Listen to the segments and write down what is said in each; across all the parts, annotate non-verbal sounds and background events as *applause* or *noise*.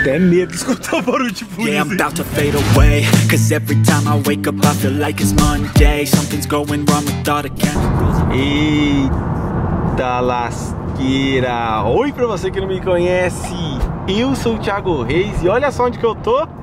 Até medo de escutar o barulho de polícia. Yeah, I'm about to fade away. Cause every time I wake up, I feel like it's Monday. Something's going wrong with all the chemicals. Eita lasqueira! Oi pra você que não me conhece, eu sou o Thiago Reis e olha só onde que eu tô. *laughs*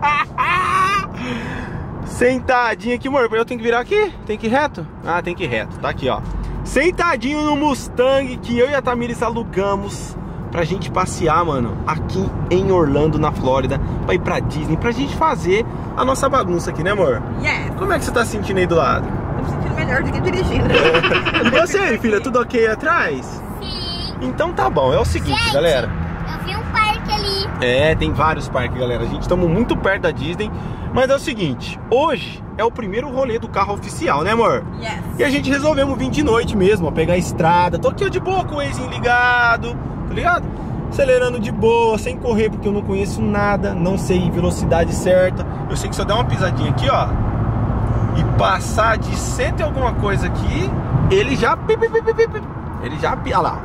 Sentadinho aqui, amor. Eu tenho que virar aqui? Tem que ir reto? Ah, tem que ir reto. Tá aqui, ó. Sentadinho no Mustang que eu e a Tamires alugamos pra gente passear, mano, aqui em Orlando, na Flórida, pra ir pra Disney, pra gente fazer a nossa bagunça aqui, né, amor? Yes, Como é que você tá se sentindo aí do lado? tô me sentindo melhor do que dirigindo. *laughs* E você aí, filha, tudo ok atrás? Sim. Então tá bom, é o seguinte, Gente. galera. Eu vi um parque ali. É, tem vários parques, galera. A gente estamos muito perto da Disney. Mas é o seguinte, hoje é o primeiro rolê do carro oficial, né, amor? Yes. E a gente resolvemos vir de noite mesmo, ó, pegar a estrada. Tô aqui ó, de boa com o Waze ligado, tá ligado? Acelerando de boa, sem correr, porque eu não conheço nada, não sei velocidade certa. Eu sei que se eu der uma pisadinha aqui, ó, e passar de cento e alguma coisa aqui, ele já. Ele já apita lá.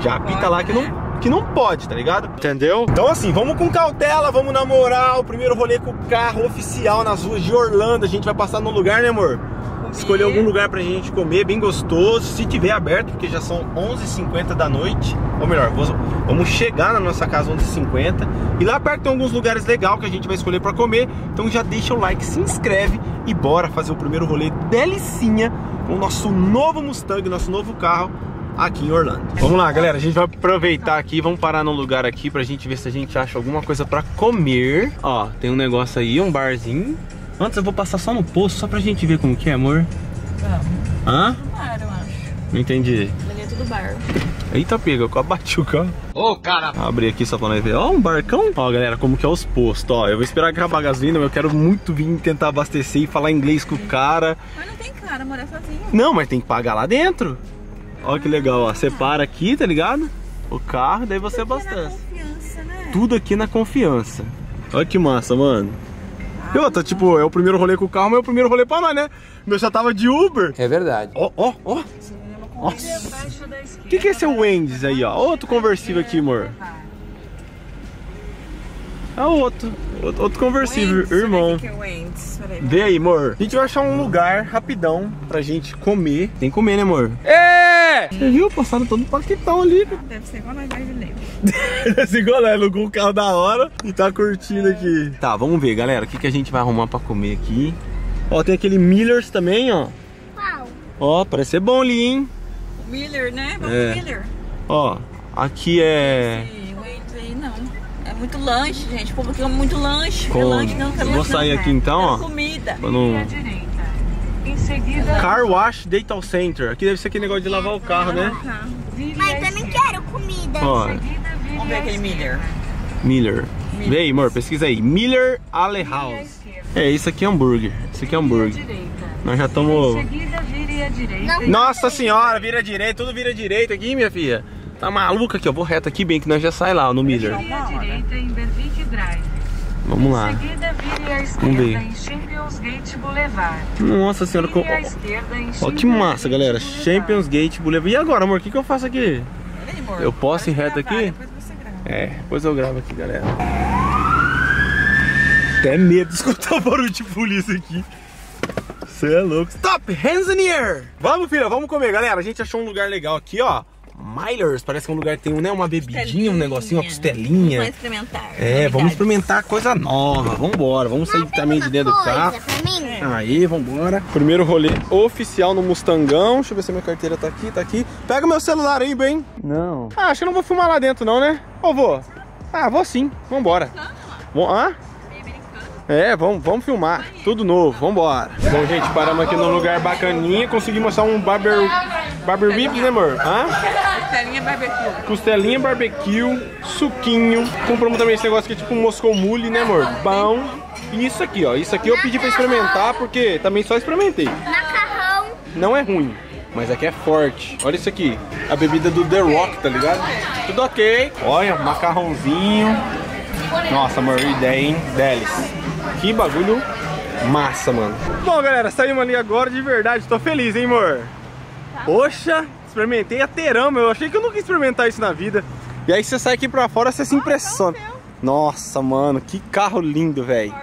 Já apita lá que não, que não pode, tá ligado? Entendeu? Então assim, vamos com cautela, vamos na moral. Primeiro rolê com o carro oficial nas ruas de Orlando. A gente vai passar no lugar, né, amor? Escolher algum lugar pra gente comer, bem gostoso, se tiver aberto, porque já são 11h50 da noite. Ou melhor, vamos- chegar na nossa casa 11h50. E lá perto tem alguns lugares legais que a gente vai escolher pra comer. Então já deixa o like, se inscreve e bora fazer o primeiro rolê delicinha com o nosso novo Mustang, nosso novo carro aqui em Orlando. Vamos lá, galera, a gente vai aproveitar aqui, vamos parar num lugar aqui pra gente ver se a gente acha alguma coisa pra comer. Ó, tem um negócio aí, um barzinho. Antes eu vou passar só no posto, só pra gente ver como que é, amor. Vamos. Hã? Bar, eu acho. Não entendi. Ali é tudo bar. Eita, pega, eu quase bati o carro. Ô, cara! Abri aqui só pra nós ver. Ó, um barcão. Ó, galera, como que é os postos, ó. Eu vou esperar acabar a gasolina, mas eu quero muito vir tentar abastecer e falar inglês com o cara. Mas não tem cara, morar sozinho. Não, mas tem que pagar lá dentro. Ó que legal, ó. Você para aqui, tá ligado? O carro, daí você Porque na abastece. confiança, né? Tudo aqui na confiança. Olha que massa, mano. E outra, tipo, é o primeiro rolê com o carro, mas é o primeiro rolê pra nós, né? Meu já tava de Uber. É verdade. Ó, ó, ó. Nossa. O que, que é esse Wendy's aí, ó? Outro conversível aqui, amor. É outro. Outro, outro conversível, Wendy's, irmão. O que é. Vê aí, amor. A gente vai achar um lugar rapidão pra gente comer. Tem que comer, né, amor? É! Você viu? Passaram todo o paquetão ali. Deve ser igual nós brasileiros. Esse golé alugou um carro da hora e tá curtindo aqui. Tá, vamos ver, galera. O que, que a gente vai arrumar pra comer aqui? Ó, tem aquele Millers também, ó. Qual? Ó, parece ser bom ali, hein? O Miller, né? Vamos É. pro Miller. Ó, aqui é... Esse não. É muito lanche, gente. O povo quer muito lanche. Com- lanche não, quer Eu vou lanche não. sair aqui então, Quero ó. comida. Pra não... Seguida, Car Wash Data Center. Aqui deve ser aquele negócio de lavar o carro, né? Mas eu também quero comida. Ó, Vamos ver aquele Miller. Miller. Vê aí, amor, pesquisa aí. Miller Ale House. É, isso aqui é hambúrguer. Isso aqui é hambúrguer. Nós já Em estamos... seguida, vire à direita. Não. Nossa senhora, vira direita, tudo vira direita aqui, minha filha. Tá maluca aqui, ó. Vou reto aqui bem que nós já sai lá ó, no Miller. Vire à direita em. Vamos lá. Em seguida, vire à Vamos ver. esquerda em Champions Gate Boulevard. Nossa senhora, Vire co- à esquerda em ó que massa, galera. Boulevard. Champions Gate Boulevard. E agora, amor, o que, que eu faço aqui? Eu posso ir reto aqui? Depois você grava. É, depois eu gravo aqui, galera. Até medo de escutar o barulho de polícia aqui. Você é louco. Stop! Hands in the air! Vamos, filha, vamos comer, galera. A gente achou um lugar legal aqui, ó. Milers, parece que é um lugar que tem né, uma bebidinha, um negocinho, uma costelinha. Vamos experimentar. É, vamos Novidades. experimentar coisa nova. Vambora, vamos sair também de dentro do carro. Mim? Aí, vambora. Primeiro rolê oficial no Mustangão. Deixa eu ver se a minha carteira tá aqui, tá aqui. Pega meu celular aí, bem. Não. Ah, acho que eu não vou filmar lá dentro não, né? Ou vou? Ah, vou sim. Vambora. Bom, hã? É, vamos, vamos filmar. Tudo novo, vambora. Bom, gente, paramos aqui num lugar bacaninha. Conseguimos achar um barber... Barber ribs, né, amor? Hã? Costelinha barbecue. Costelinha barbecue, suquinho. Compramos também esse negócio que é tipo um Moscou Mule, né, amor? Bom. E isso aqui, ó. Isso aqui eu pedi pra experimentar porque também só experimentei. Macarrão. Não é ruim, mas aqui é forte. Olha isso aqui. A bebida do The Rock, tá ligado? Tudo ok. Olha, macarrãozinho. Nossa, amor, ideia, hein? Delis. Que bagulho massa, mano. Bom, galera, saímos ali agora de verdade. Tô feliz, hein, amor? Poxa, experimentei a terama. Eu achei que eu nunca ia experimentar isso na vida. E aí você sai aqui pra fora, você se impressiona. Nossa, mano, que carro lindo, velho.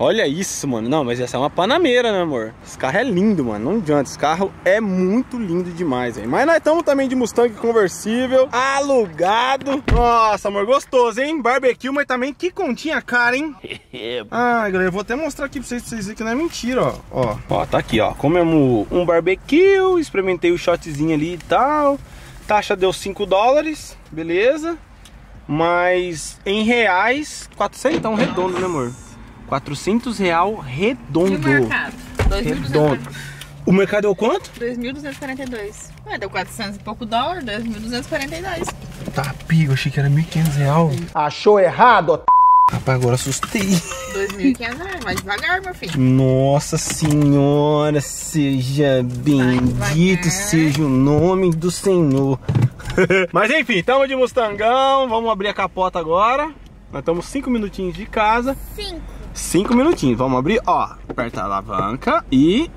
Olha isso, mano. Não, mas essa é uma panameira, né, amor? Esse carro é lindo, mano. Não adianta. Esse carro é muito lindo demais, velho. Mas nós estamos também de Mustang conversível, alugado. Nossa, amor, gostoso, hein? Barbecue, mas também que continha cara, hein? *laughs* Ai, galera, eu vou até mostrar aqui pra vocês, pra vocês verem que não é mentira, ó. Ó, ó, tá aqui, ó. Comemos um barbecue, experimentei o shotzinho ali e tal. Taxa deu 5 dólares, beleza. Mas em reais, 400 então, redondo, né, amor? 400 real E o redondo. mercado? Redondo. O mercado deu quanto? 2.242. Ué, deu 400 e pouco dólar, 2.242. Tá, pigo, achei que era 1.500 real. Achou errado, ó. Rapaz, agora assustei. 2.500 reais, vai devagar, meu filho. Nossa senhora, seja bendito seja o nome do Senhor. *laughs* Mas enfim, estamos de Mustangão, vamos abrir a capota agora. Nós estamos 5 minutinhos de casa. Cinco. 5 minutinhos, vamos abrir, ó. Aperta a alavanca e.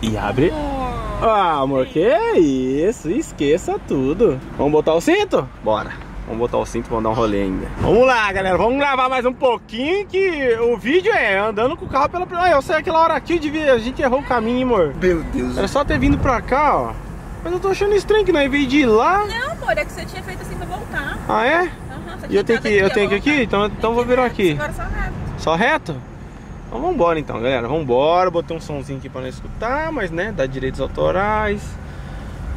E abre. Ah, amor, que isso? Esqueça tudo. Vamos botar o cinto? Bora. Vamos botar o cinto, vamos dar um rolê ainda. Vamos lá, galera. Vamos gravar mais um pouquinho que o vídeo é andando com o carro pela primeira. Ah, eu sei aquela hora aqui, devia... a gente errou o caminho, hein, amor. Meu Deus. Era só ter vindo pra cá, ó. Mas eu tô achando estranho que nós veio de lá. Não, amor, é que você tinha feito assim pra voltar. Ah, é? E eu tenho que, eu tenho que ir aqui? Então, então vou virar aqui. Agora só reto. Só reto? Então vambora então, galera. Vambora. Botei um somzinho aqui pra não escutar, mas né, dá direitos autorais.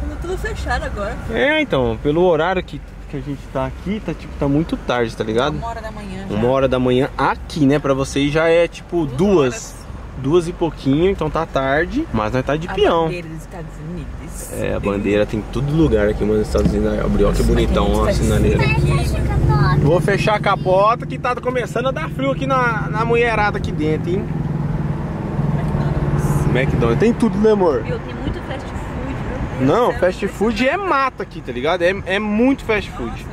Tá tudo fechado agora. É, então, pelo horário que, que a gente tá aqui, tá tipo, tá muito tarde, tá ligado? Uma hora da manhã já. Uma hora da manhã aqui, né? Pra vocês já é tipo duas. horas. Duas e pouquinho, então tá tarde. Mas nós tá de A peão. bandeira dos Estados Unidos. É, a bandeira tem todo lugar aqui, mano, nos Estados Unidos. Abriu, ó, que bonitão, ó, a sinaleira. Capota. Vou fechar a capota que tá começando a dar frio aqui na, na mulherada aqui dentro, hein? McDonald's. Tem tudo, né, amor? Tem muito fast food, viu? Não, fast food é mata aqui, tá ligado? É, é muito fast food.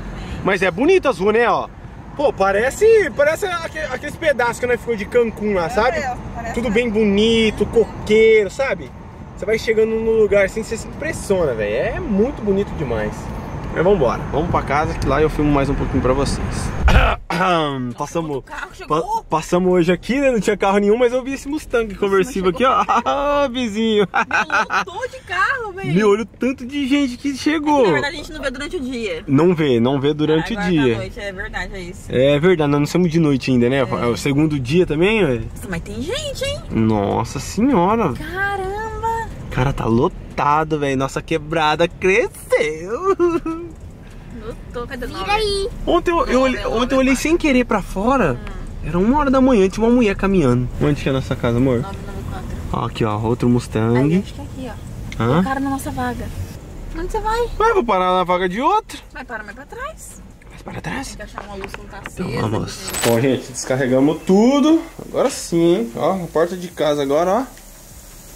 Mas é bonito as ruas, né, ó? Pô, parece, parece aque- aqueles pedaços que nós ficou de Cancún lá, sabe? É, parece Tudo bem bonito, coqueiro, sabe? Você vai chegando no lugar assim, você se impressiona, velho. É muito bonito demais. Mas vambora, vamos pra casa que lá eu filmo mais um pouquinho pra vocês. *coughs* passamos, pa- passamos hoje aqui, né? Não tinha carro nenhum, mas eu vi esse Mustang conversível aqui, ó. *laughs* Ah, vizinho. Lotou de carro, velho. Meu, olha o tanto de gente que chegou. Na verdade, a gente não vê durante o dia. Não vê, não vê durante Agora o da dia. noite, é verdade, é isso. É verdade, nós não somos de noite ainda, né? É o segundo dia também, velho. Mas tem gente, hein? Nossa senhora. Caramba. Cara, tá lotado, velho. Nossa quebrada cresceu. *laughs* Vira aí. Ontem eu, eu olhei, ontem eu olhei sem querer pra fora. Era uma hora da manhã, tinha uma mulher caminhando. Onde que é a nossa casa, amor? 994. Ó, aqui, ó, outro Mustang. acho que é aqui, ó. Hã? O cara na nossa vaga. Onde você vai? Ué, vou parar na vaga de outro. Vai para mais pra trás. Mas para trás. Tem que achar uma luz que não tá acesa. Então vamos. Bom, gente, descarregamos tudo. Agora sim, hein? Ó, a porta de casa agora, ó.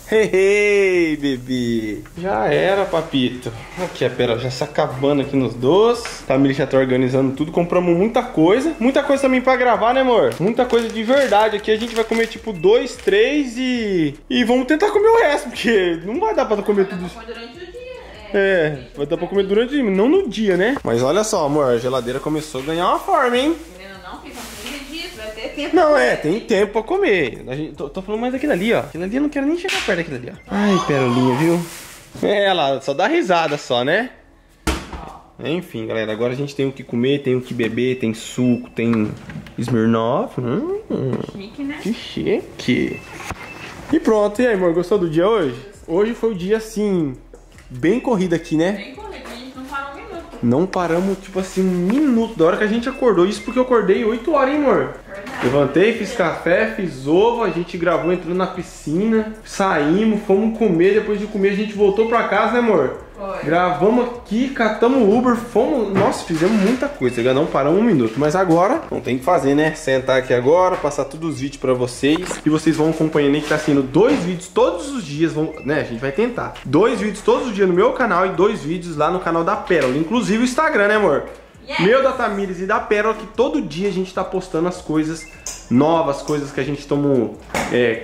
Hey, hey, bebê. Já era, papito. Aqui a pera já se acabando aqui nos doces. Família já tá organizando tudo. Compramos muita coisa. Muita coisa também pra gravar, né, amor? Muita coisa de verdade. Aqui a gente vai comer tipo dois, três e. E vamos tentar comer o resto, porque não vai dar pra comer tudo isso. Durante o dia. É, vai dar pra comer durante o dia, não no dia, né? Mas olha só, amor, a geladeira começou a ganhar uma forma, hein? Ou não, ficam 15 dias, vai ter tempo. Não, é, tem tempo pra comer. A gente, tô, tô falando mais daquilo ali, ó. Aquilo ali eu não quero nem chegar perto daquilo ali, ó. Ai, perolinha, viu? É, ela só dá risada só, né? Enfim, galera, agora a gente tem o que comer, tem o que beber, tem suco, tem Smirnoff. Hum, Chique, né? que chique. E pronto, e aí, amor, gostou do dia hoje? Hoje foi o dia, assim, bem corrido aqui, né? Bem corrido, a gente não parou um minuto. Não paramos, tipo assim, um minuto da hora que a gente acordou. Isso porque eu acordei 8 horas, hein, amor? Levantei, fiz café, fiz ovo, a gente gravou entrando na piscina, saímos, fomos comer, depois de comer a gente voltou pra casa, né, amor? Gravamos aqui, catamos o Uber, fomos. Nossa, fizemos muita coisa, já não paramos um minuto. Mas agora, não tem que fazer, né? Sentar aqui agora, passar todos os vídeos pra vocês. E vocês vão acompanhando aí que tá sendo dois vídeos todos os dias. Vão, né? A gente vai tentar. Dois vídeos todos os dias no meu canal e dois vídeos lá no canal da Pérola. Inclusive o Instagram, né, amor? Yes. Meu da Tamires e da Pérola, que todo dia a gente tá postando as coisas novas, coisas que a gente estamos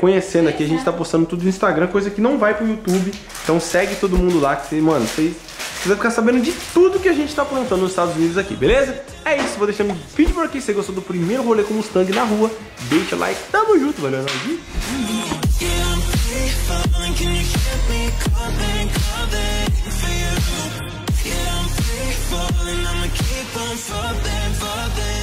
conhecendo aqui. A gente tá postando tudo no Instagram, coisa que não vai pro YouTube. Então segue todo mundo lá, que mano, vocês Você vai ficar sabendo de tudo que a gente tá aprontando nos Estados Unidos aqui, beleza? É isso, vou deixando um vídeo por aqui. Se você gostou do primeiro rolê com Mustang na rua, deixa o like. Tamo junto, valeu. Yeah, falling, I'ma keep on falling, falling